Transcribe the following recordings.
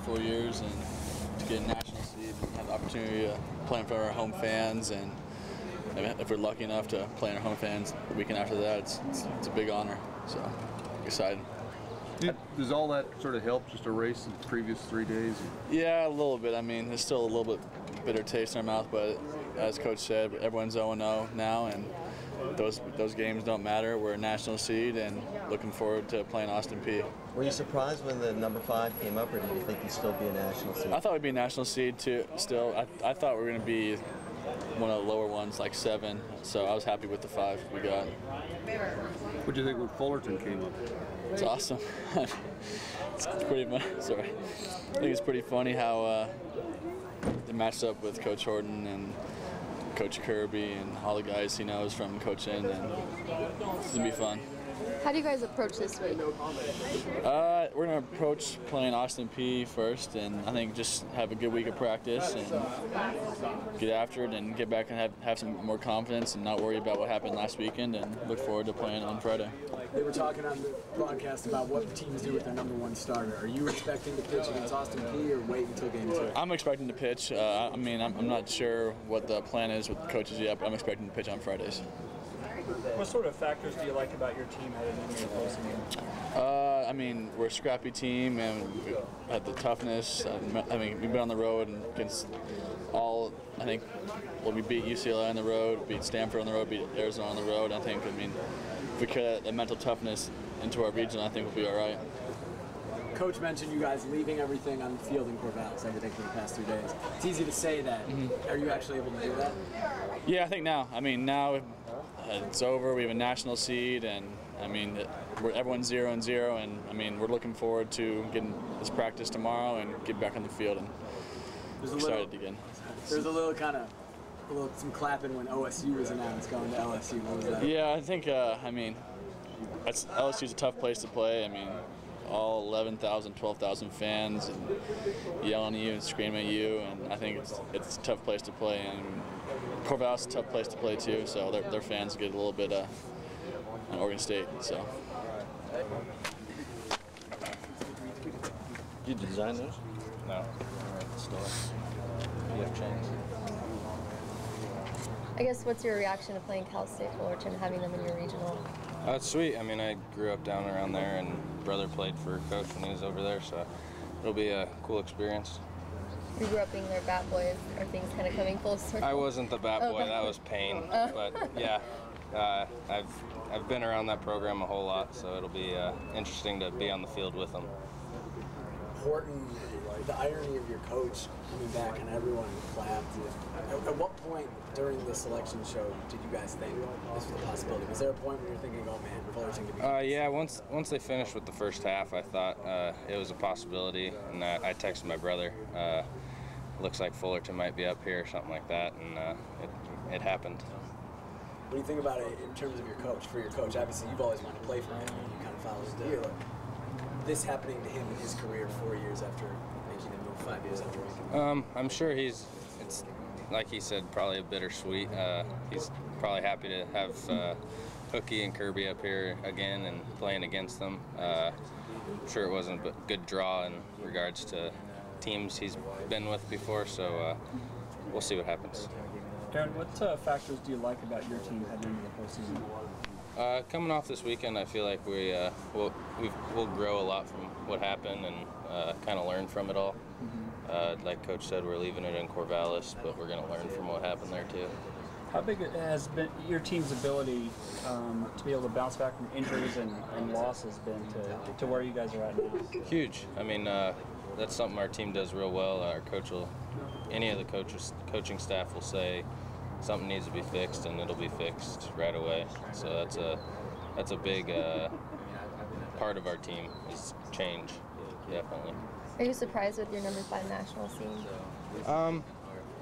four years and to get a national seed and have the opportunity to play in front of our home fans and if we're lucky enough to play in our home fans the weekend after that, it's, it's, it's a big honor. So excited. Did, does all that sort of help just erase the previous three days? Yeah, a little bit. I mean, there's still a little bit bitter taste in our mouth, but as Coach said, everyone's 0-0 now, and those those games don't matter. We're a national seed, and looking forward to playing Austin Peay. Were you surprised when the number five came up, or did you think you'd still be a national seed? I thought we'd be a national seed too. Still, I, I thought we were going to be one of the lower ones, like seven. So I was happy with the five we got. What do you think when Fullerton came up? It's awesome. it's pretty much. Sorry, I think it's pretty funny how uh, it matched up with Coach Horton and Coach Kirby and all the guys he knows from coaching, and it's gonna be fun. How do you guys approach this week? Uh, we're gonna approach playing Austin Peay first, and I think just have a good week of practice and get after it, and get back and have, have some more confidence, and not worry about what happened last weekend, and look forward to playing on Friday. They were talking on the broadcast about what the teams do with their number one starter. Are you expecting to pitch against Austin Peay or wait until game two? I'm expecting to pitch. Uh, I mean, I'm, I'm not sure what the plan is with the coaches yet, but I'm expecting to pitch on Fridays. What sort of factors do you like about your team heading into your postseason? Uh, I mean, we're a scrappy team and we have the toughness. I mean, we've been on the road against all. I think well, we beat UCLA on the road, beat Stanford on the road, beat Arizona on the road. I think. I mean, if we cut that mental toughness into our region, I think we'll be all right. Coach mentioned you guys leaving everything on the field in Corvallis, everything for the past three days. It's easy to say that. Mm-hmm. Are you actually able to do that? Yeah, I think now. I mean, now it's over. We have a national seed, and I mean, we're, everyone's zero and zero, and I mean, we're looking forward to getting this practice tomorrow and get back on the field and there's excited little, again. There's a little kind of a little some clapping when OSU was announced going to LSU. What was that? Yeah, I think. Uh, I mean, that's LSU's a tough place to play. I mean, all 11,000, 12,000 fans and yelling at you and screaming at you, and I think it's it's a tough place to play. And Corvallis is a tough place to play too, so their, their fans get a little bit uh, on Oregon State. So. You design those? No. You have chains. I guess what's your reaction to playing Cal State Fullerton, having them in your regional? It's sweet. I mean, I grew up down around there, and brother played for coach when he was over there, so it'll be a cool experience. You grew up being their bat boys. Are things kind of coming full circle? I wasn't the bat boy. Oh, that was Payne. Oh. But yeah, uh, I've I've been around that program a whole lot, so it'll be uh, interesting to be on the field with them. Horton, the irony of your coach coming back and everyone clapped. At, at, what point during the selection show did you guys think this was a possibility? Was there a point where you're thinking, "Oh man, Fullerton could be"? Uh, yeah, once once they finished with the first half, I thought uh, it was a possibility, and I, I texted my brother. Uh, looks like Fullerton might be up here or something like that, and uh, it, it happened. What do you think about it in terms of your coach? For your coach, obviously you've always wanted to play for him, and you kind of followed his deal. This happening to him in his career four years after making the move, five years after making. the Um, I'm sure he's. It's like he said, probably a bittersweet. Uh, he's probably happy to have uh, Hookie and Kirby up here again and playing against them. Uh, I'm sure it wasn't a good draw in regards to teams he's been with before, so uh, we'll see what happens. Aaron, what uh, factors do you like about your team heading into the postseason? Uh, coming off this weekend, I feel like we uh, will we'll grow a lot from what happened and uh, kind of learn from it all. Mm-hmm. like Coach said, we're leaving it in Corvallis, but we're going to learn from what happened there too. How big has been your team's ability um, to be able to bounce back from injuries and, and losses been to, to where you guys are at now? Huge. I mean, uh, that's something our team does real well. Our coach will, any of the coaches, coaching staff will say something needs to be fixed, and it'll be fixed right away. So that's a that's a big uh, part of our team is change, definitely. Are you surprised with your number five national scene? Um,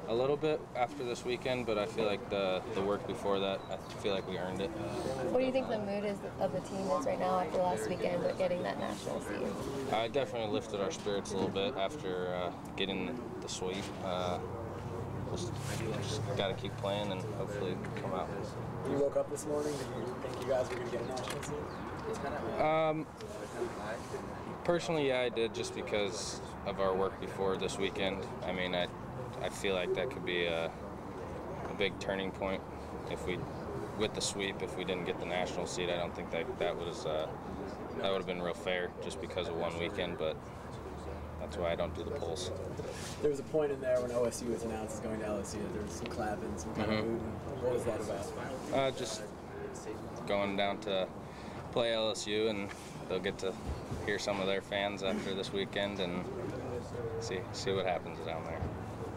a little bit after this weekend, but I feel like the the work before that, I feel like we earned it. What do you think the mood is of the team is right now after last weekend, but getting that national seed? I definitely lifted our spirits a little bit after uh, getting the sweep. Uh, just, just got to keep playing and hopefully come out. When you woke up this morning, did you think you guys were going to get a national seed? Um, Personally, yeah, I did just because of our work before this weekend. I mean, I, I feel like that could be a, a big turning point if we, with the sweep, if we didn't get the national seed. I don't think that that was uh, that would have been real fair just because of one weekend. But that's why I don't do the polls. There was a point in there when OSU was announced as going to LSU. There was some clapping, some kind of Mhm. hooting. What was that about? Uh, just going down to play LSU, and they'll get to hear some of their fans after this weekend and see see what happens down there.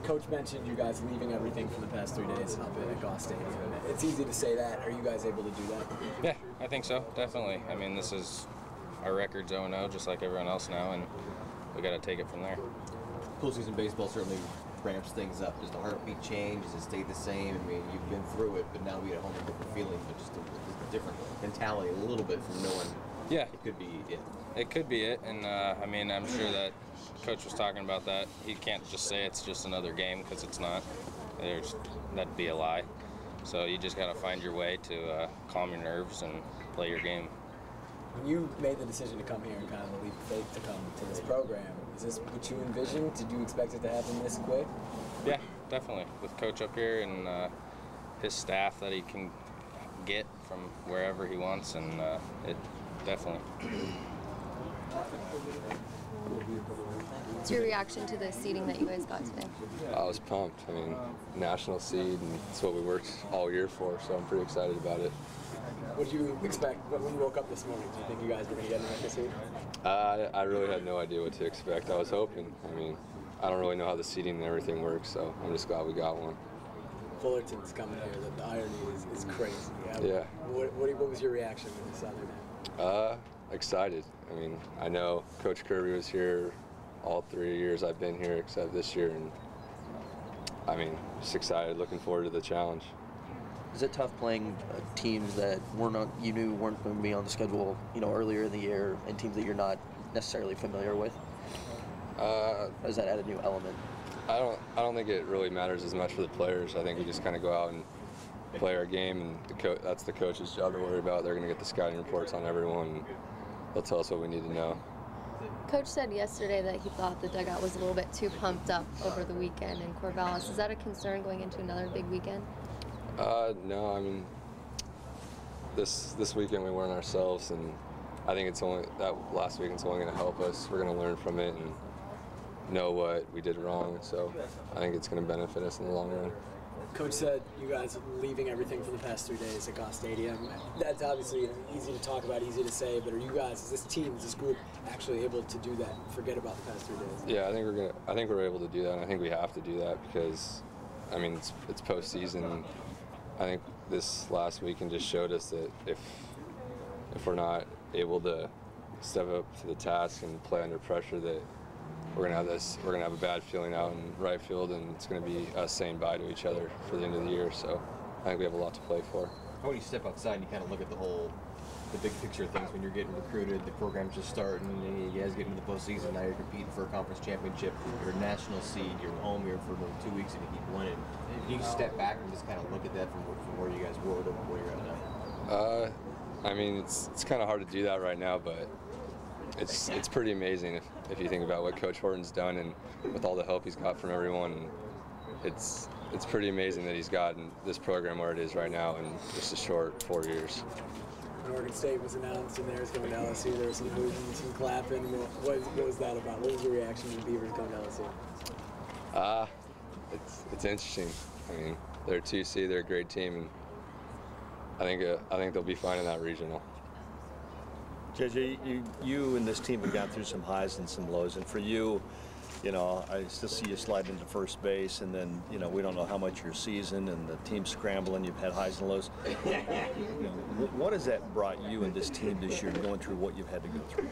Coach mentioned you guys leaving everything for the past three days up at Goss Stadium. It's easy to say that. Are you guys able to do that? Yeah, I think so. Definitely. I mean, this is our record's 0-0, just like everyone else now, and we got to take it from there. Postseason baseball certainly ramps things up. Does the heartbeat change? Does it stay the same? I mean, you've been through it, but now we get home a different feeling, but just a, just a different mentality a little bit from knowing Yeah, it could be it. it could be it, and uh, I mean, I'm sure that coach was talking about that. He can't just say it's just another game because it's not. There's that'd be a lie. So you just got to find your way to uh, calm your nerves and play your game. When you made the decision to come here and kind of the leap faith to come to this program, is this what you envisioned? Did you expect it to happen this quick? Yeah, definitely. With coach up here and uh, his staff that he can get from wherever he wants, and uh, it definitely. What's your reaction to the seating that you guys got today? I was pumped. I mean, national seed, and it's what we worked all year for, so I'm pretty excited about it. What did you expect when you woke up this morning? Do you think you guys were going to get an extra seat? Uh, I really had no idea what to expect. I was hoping. I mean, I don't really know how the seating and everything works, so I'm just glad we got one. Fullerton's coming here. The, the irony is, is crazy. Yeah. What, what, what was your reaction when you saw name? Uh, excited. I mean, I know Coach Kirby was here all three years I've been here, except this year, and I mean, just excited. Looking forward to the challenge. Is it tough playing uh, teams that were not you knew weren't going to be on the schedule, you know, earlier in the year, and teams that you're not necessarily familiar with? Uh, Does that add a new element? I don't. I don't think it really matters as much for the players. I think we just kind of go out and play our game, and the co- that's the coach's job to worry about. They're going to get the scouting reports on everyone. And they'll tell us what we need to know. Coach said yesterday that he thought the dugout was a little bit too pumped up over the weekend in Corvallis. Is that a concern going into another big weekend? Uh, no, I mean, this this weekend we weren't ourselves, and I think it's only that last weekend's only going to help us. We're going to learn from it and know what we did wrong. So I think it's going to benefit us in the long run. Coach said you guys leaving everything for the past three days at Goss Stadium. That's obviously easy to talk about, easy to say, but are you guys, is this team, is this group actually able to do that? Forget about the past three days. Yeah, I think we're gonna. I think we're able to do that. And I think we have to do that because, I mean, it's it's postseason. I think this last weekend just showed us that if if we're not able to step up to the task and play under pressure, that we're gonna have this. We're gonna have a bad feeling out in right field, and it's gonna be us saying bye to each other for the end of the year. So I think we have a lot to play for. When you step outside and you kind of look at the whole, the big picture of things when you're getting recruited, the program's just starting, and you guys get into the postseason, now you're competing for a conference championship, you're a national seed, you're home here for two weeks and you keep winning. Can you step back and just kind of look at that from, from where you guys were to where you're at now? Uh, I mean, it's it's kind of hard to do that right now, but it's it's pretty amazing if, if you think about what Coach Horton's done and with all the help he's got from everyone. It's it's pretty amazing that he's gotten this program where it is right now in just a short four years. When Oregon State was announced and there's going to LSU, there was some hooting, some clapping. What, what, what was that about? What was your reaction to the Beavers going to LSU? Uh, it's it's interesting. I mean, they're two C, they're a great team, and I think uh, I think they'll be fine in that regional. JJ, you, you and this team have gone through some highs and some lows, and for you, you know, I still see you slide into first base, and then, you know, we don't know how much your season and the team scrambling. You've had highs and lows. You know, what has that brought you and this team this year, going through what you've had to go through?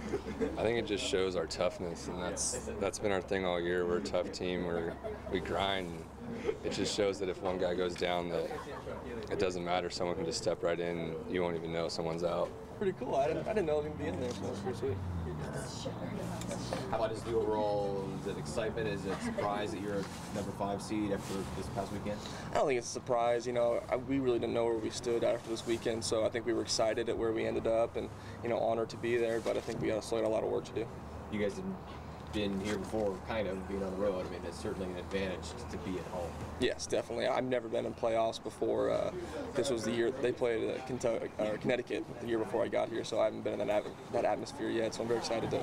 I think it just shows our toughness, and that's that's been our thing all year. We're a tough team. We're we grind. And it just shows that if one guy goes down, that it doesn't matter. Someone can just step right in. You won't even know someone's out. Pretty cool. I didn't, I didn't know he'd be in there, so that's pretty sweet. How about just the overall, is it excitement? Is it surprise that you're a number five seed after this past weekend? I don't think it's a surprise. You know, I, we really didn't know where we stood after this weekend, so I think we were excited at where we ended up, and you know, honored to be there. But I think we got still got a lot of work to do. you guys have been here before, kind of being on the road. I mean, that's certainly an advantage to be at home. Yes, definitely. I've never been in playoffs before. Uh, this was the year they played at Kentucky, or Connecticut the year before I got here, so I haven't been in that, at- that atmosphere yet. So I'm very excited to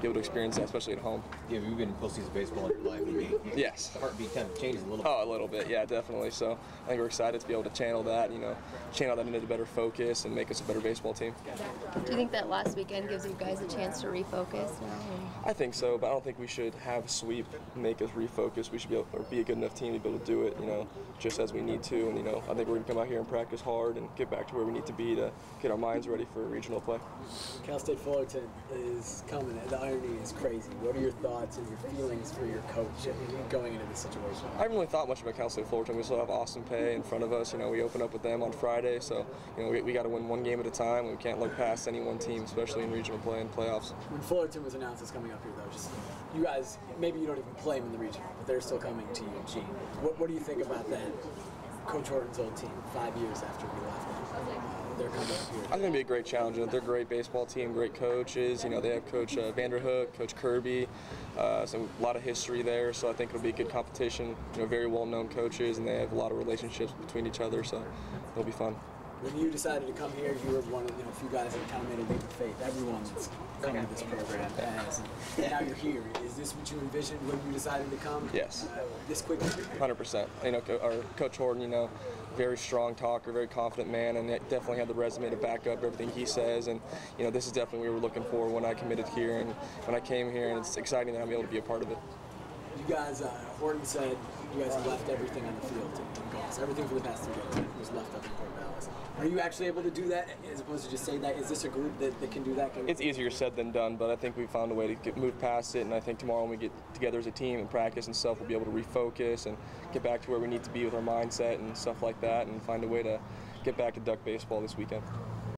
be able to experience that, especially at home. Yeah, you've been in postseason baseball all your life. I mean, Yes. the heartbeat kind of changes a little. bit. Oh, a little bit, yeah, definitely. So I think we're excited to be able to channel that, you know, channel that into better focus and make us a better baseball team. Do you think that last weekend gives you guys a chance to refocus now? I think so, but I don't think we should have sweep make us refocus. We should be able, or be a good enough team to be able to do it, you know, just as we need to. And you know, I think we're gonna come out here and practice hard and get back to where we need to be to get our minds ready for regional play. Cal State Fullerton is coming. The irony is crazy. What are your thoughts and your feelings for your coach going into this situation? I haven't really thought much about Cal State Fullerton. We still have Austin Peay in front of us. You know, we open up with them on Friday, so you know we, we got to win one game at a time. We can't look past any one team, especially in regional play and playoffs. When Fullerton was announced as coming up here, though, just you guys, maybe you don't even play them in the region, but they're still coming to Eugene. What, what do you think about that? Coach Horton's old team, five years after we left them, uh, they're coming. I think it'll be a great challenge. They're a great baseball team, great coaches. You know, they have Coach uh, Vanderhook, Coach Kirby, uh, so a lot of history there. So I think it'll be a good competition. You know, very well-known coaches, and they have a lot of relationships between each other. So it'll be fun. When you decided to come here, you were one of you know, a few guys that kind of made a leap of faith. Everyone's come to this program has. And now you're here. Is this what you envisioned when you decided to come? Yes. Uh, this quickly? Hundred percent. You know, our Coach Horton, you know, very strong talker, very confident man, and definitely had the resume to back up everything he says. And you know, this is definitely what we were looking for when I committed here and when I came here, and it's exciting that I'm able to be a part of it. You guys, uh, Horton said you guys left everything on the field in, in. Everything for the past three years was left up in Corvallis. Are you actually able to do that as opposed to just say that? Is this a group that, that can do that? It's easier said than done, but I think we found a way to get, move past it. And I think tomorrow when we get together as a team and practice and stuff, we'll be able to refocus and get back to where we need to be with our mindset and stuff like that, and find a way to get back to duck baseball this weekend.